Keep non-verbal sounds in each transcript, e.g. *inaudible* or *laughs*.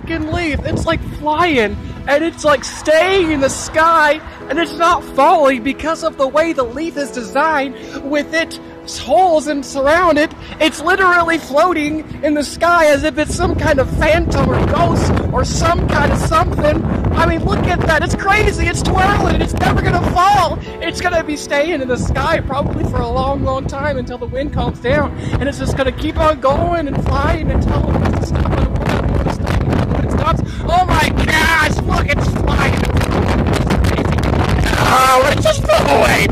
freaking leaf. It's like flying and it's like staying in the sky and it's not falling because of the way the leaf is designed with its holes and surrounded. It's literally floating in the sky as if it's some kind of phantom or ghost or some kind of something. I mean, look at that. It's crazy. It's twirling. It's never going to fall. It's going to be staying in the sky probably for a long, long time until the wind calms down. And it's just going to keep on going and flying until it has to stop. When it stops. When it stops. Oh my gosh. Look, it's flying. Oh, it just flew away.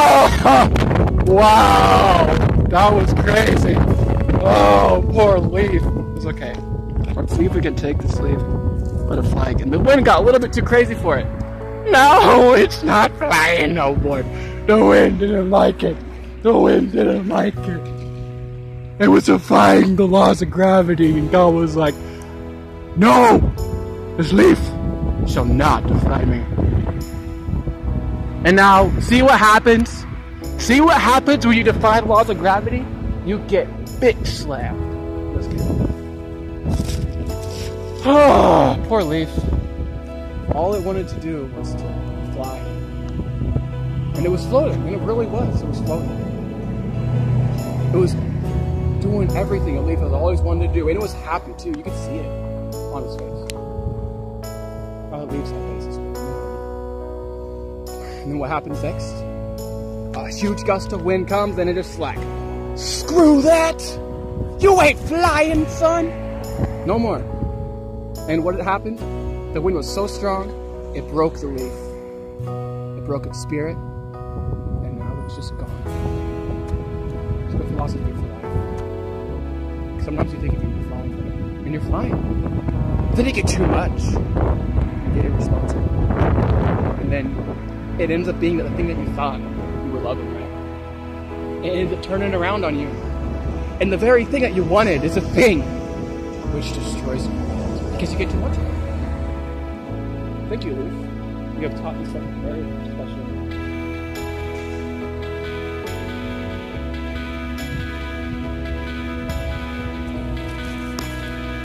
Oh, *laughs* wow. That was crazy. Oh, poor leaf. It's okay. Let's see if we can take this leaf. Let it fly again. The wind got a little bit too crazy for it. No, *laughs* it's not flying no more. The wind didn't like it. The wind didn't like it. It was defying the laws of gravity, and God was like, No! This leaf shall not defy me. And now, see what happens? See what happens when you defy laws of gravity? You get bitch slammed. Let's get Oh, *sighs* poor leaf. All it wanted to do was to fly. And it was floating, and it really was. It was floating. It was doing everything a leaf has always wanted to do, and it was happy too. You could see it on his face. Leaves have faces. And then what happens next? A huge gust of wind comes, and it just like, screw that! You ain't flying, son! No more. And what had happened? The wind was so strong, it broke the leaf. It broke its spirit, and now it's just gone. It's the philosophy for life. Sometimes you think you can be flying, and you're flying. Then you get too much. You get irresponsible. And then it ends up being the thing that you thought you were loving, right? It ends up turning around on you. And the very thing that you wanted is a thing which destroys you because you get too much it. Thank you, Leaf. You have taught me something very